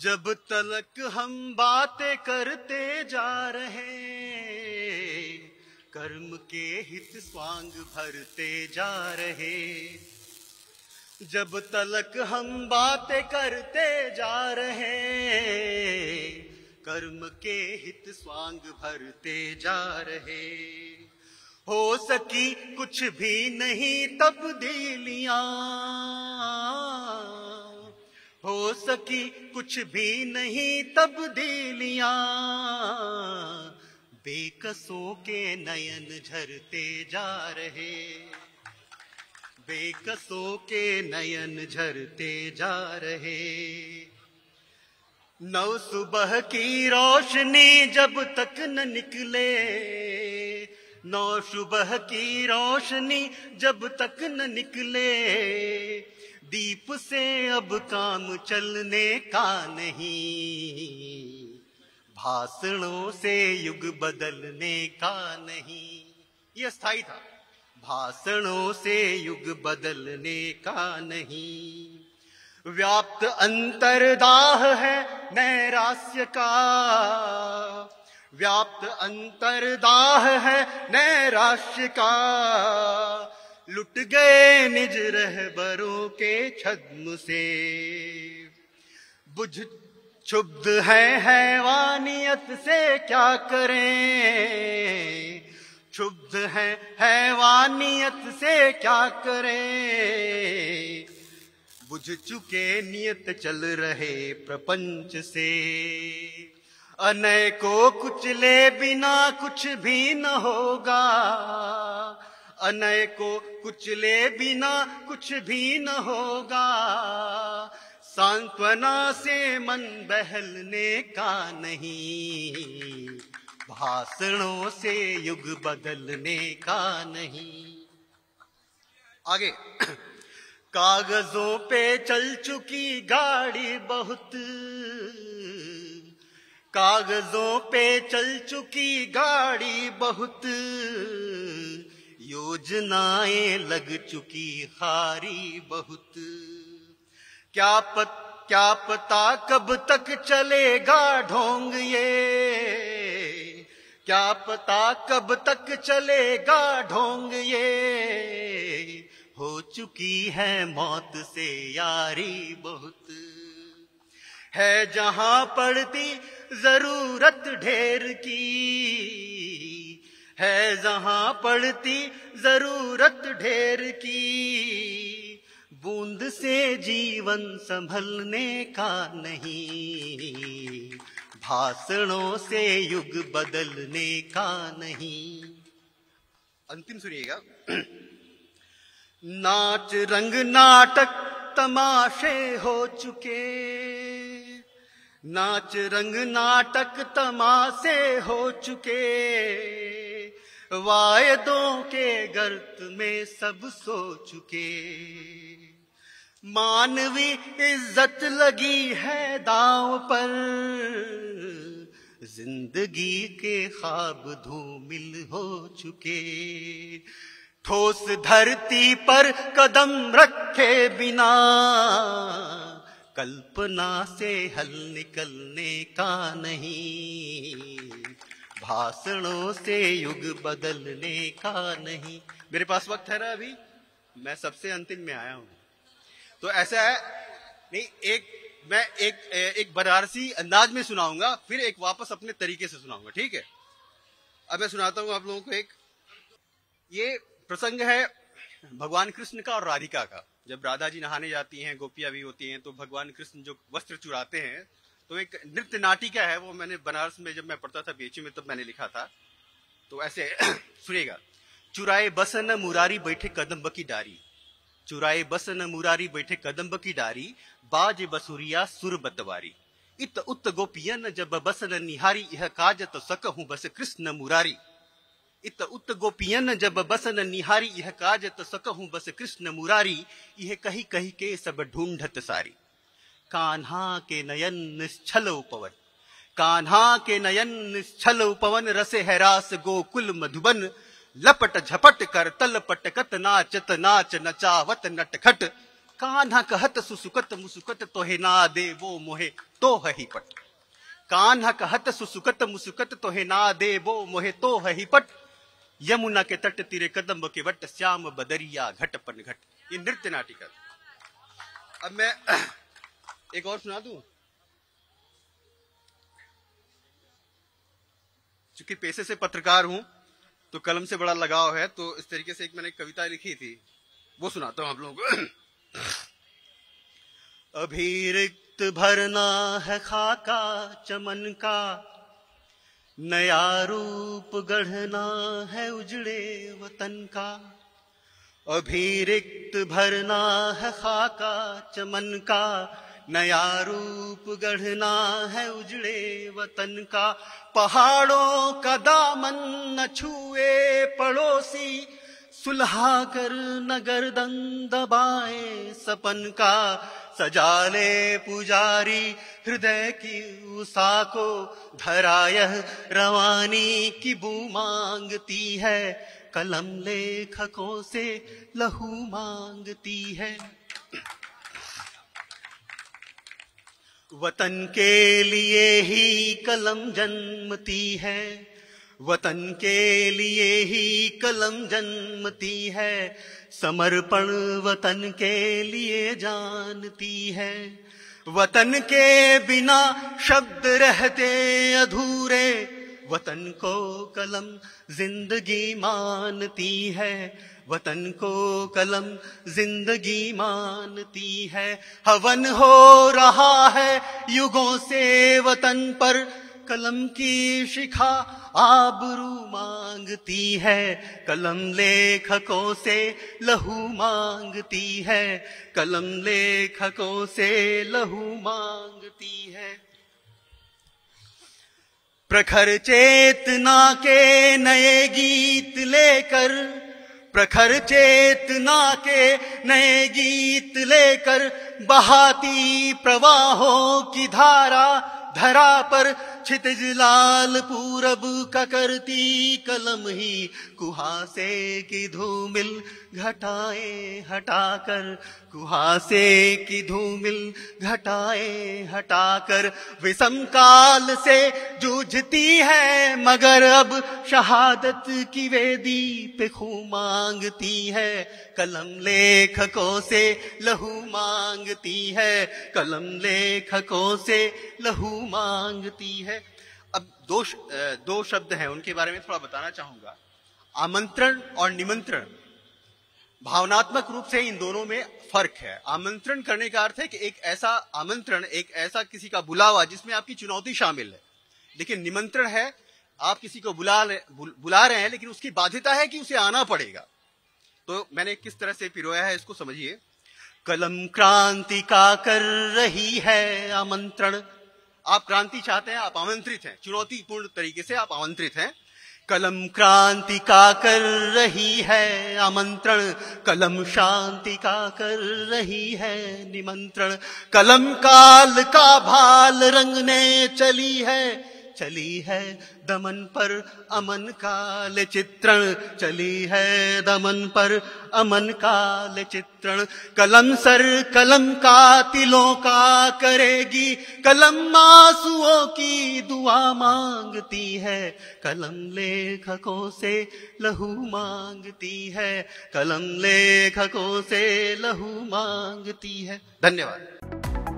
जब तलक हम बातें करते जा रहे, कर्म के हित स्वांग भरते जा रहे। जब तलक हम बातें करते जा रहे, कर्म के हित स्वांग भरते जा रहे। हो सकी कुछ भी नहीं तब्दीलियाँ। हो सकी कुछ भी नहीं तब्दीलियाँ बेकसों के नयन झरते जा रहे। बेकसों के नयन झरते जा रहे। नव सुबह की रोशनी जब तक न निकले नौ सुबह की रोशनी जब तक न निकले। दीप से अब काम चलने का नहीं। भाषणों से युग बदलने का नहीं। यह स्थायी था। भाषणों से युग बदलने का नहीं। व्याप्त अंतरदाह है नैराश्य का। व्याप्त अंतरदाह है नैराश्य का। लुट गए निज रहबरों के छद्म से। बुझ क्षुब्ध है हैवानियत से क्या करें? क्षुब्ध है हैवानियत से क्या करें? बुझ चुके नियत चल रहे प्रपंच से। अनय को कुचले बिना कुछ भी न होगा। अनय को कुचले बिना कुछ भी न होगा। सांत्वना से मन बहलने का नहीं, भाषणों से युग बदलने का नहीं। आगे, कागजों पे चल चुकी गाड़ी बहुत, कागजों पे चल चुकी गाड़ी बहुत। योजनाएँ लग चुकी हारी बहुत। क्या पत, क्या पता कब तक चलेगा ढोंग ये? क्या पता कब तक चलेगा ढोंग ये? हो चुकी है मौत से यारी बहुत। है जहाँ पड़ती ज़रूरत ढेर की है जहाँ पड़ती ज़रूरत ढेर की। बूंद से जीवन संभलने का नहीं भाषणों से युग बदलने का नहीं। अंतिम सुनिएगा। नाच रंग नाटक तमाशे हो चुके। नाच रंग नाटक तमाशे हो चुके। वायदों के गर्त में सब सो चुके। मानवी इज़्ज़त लगी है दांव पर। ज़िंदगी के ख्वाब धूमिल हो चुके। ठोस धरती पर कदम रखे बिना कल्पना से हल निकलने का नहीं। भाषणों से युग बदलने का नहीं। मेरे पास वक्त है ना अभी? मैं सबसे अंतिम में आया हूँ। तो ऐसा है, नहीं, एक, मैं एक एक बनारसी अंदाज में सुनाऊँगा, फिर एक वापस अपने तरीके से सुनाऊँगा, ठीक है? अब मैं सुनाता हूँ आप लोगों को एक। ये प्रसंग है भगवान कृष्ण का और राधिका का। जब राधा जी नहाने जाती हैं, गोपियाँ भी होती हैं तो भगवान कृष्ण जो वस्त्र चुराते हैं तो एक नृत्य नाटिका है, वो मैंने बनारस में जब मैं पढ़ता था, बीएचयू में, तब मैंने लिखा था। तो ऐसे सुनेगा चुराए बसन मुरारी बैठे कदम्ब की डारी। चुराए बसन मुरारी बैठे कदम्ब की डारी। बाज बसुरिया सुर बतवारी। इत उत गोपियन जब बसन निहारी, यह काज तो सकहूं बस कृष्ण मुरारी। इत उत गोपियन जब बसन निहारी, यह काज तो सकहूं बस कृष्ण मुरारी। यह कही कही के सब ढूंढत सारी। कान्हा के नयन निश्चल उपवन। कान्हा के नयन निश्चल उपवन रसे है रास गोकुल मधुबन। लपट झपट कर तल पटकत नाचत नाच नचावत नटखट। कान्हा कहत सुसुकत मुसुकत तो हे ना दे वो मोहे तो ही पट। कान्हा कहत सुसुकत मुसुकत तोहे ना दे वो मोहे तो ही पट। यमुना के तट तीरे कदम के वट, श्याम बदरिया घट पन घट ये नृत्य नाटिका। अब मैं एक और सुना दूँ? चूँकि पेशे से पत्रकार हूँ तो कलम से बड़ा लगाव है तो इस तरीके से एक मैंने कविता लिखी थी। वो सुनाता हूँ आप लोगों को। अभिरिक्त भरना है खाका, चमन का। नया रूप गढ़ना है उजड़े वतन का। अभिरिक्त भरना है खाका, चमन का। नया रूप गढ़ना है उजड़े वतन का। पहाड़ों का दामन न छुए पड़ोसी सुलहा कर नगर दबाए सपन का। सजा ले पुजारी हृदय की उषा को धराय रवानी की बू मांगती है। कलम लेखकों से लहू मांगती है। वतन के लिए ही कलम जन्मती है। वतन के लिए ही कलम जन्मती है। समर्पण वतन के लिए जानती है। वतन के बिना शब्द रहते अधूरे। वतन को कलम ज़िंदगी मानती है। वतन को कलम ज़िंदगी मानती है। हवन हो रहा है युगों से वतन पर। कलम की शिखा आबरू मांगती है। कलम लेखकों से लहू मांगती है। कलम लेखकों से लहू मांगती है। प्रखर चेतना के नए गीत लेकर प्रखर चेतना के नए गीत लेकर बहाती प्रवाहों की धारा, धरा पर छितज लाल पूरब का करती कलम ही कुहासे की धूमिल घटाए, हटाकर कुहासे की धूमिल घटाए, हटाकर विषम काल से जूझती है, मगर अब शहादत की वेदी पे खू मांगती है, कलम लेखकों से लहू मांगती है, कलम लेखकों से लहू मांगती है। अब दो दो शब्द हैं, उनके बारे में थोड़ा बताना चाहूँगा। आमंत्रण और निमंत्रण। भावनात्मक रूप से इन दोनों में फ़र्क है। आमंत्रण करने का अर्थ है कि एक ऐसा आमंत्रण, एक ऐसा किसी का बुलावा जिसमें आपकी चुनौती शामिल है। लेकिन निमंत्रण है, आप किसी को बुला बुला रहे हैं, लेकिन उसकी बाध्यता है कि उसे आना पड़ेगा। तो मैंने किस तरह से पिरोया है इसको समझिए। कलम क्रांति का कर रही है आमंत्रण। आप क्रांति चाहते हैं, आप आमंत्रित हैं। चुनौतीपूर्ण तरीके से आप आमंत्रित हैं। कलम क्रांति का कर रही है, आमंत्रण। कलम शांति का कर रही है, निमंत्रण। कलम काल का भाल रंगने चली है चली है दमन पर अमन काल चित्रण। चली है दमन पर अमन काल चित्रण। कलम सर कलम का तिलों का करेगी। कलम मासुओं की दुआ मांगती है। कलम लेखकों से लहू मांगती है। कलम लेखकों से लहू मांगती है। धन्यवाद।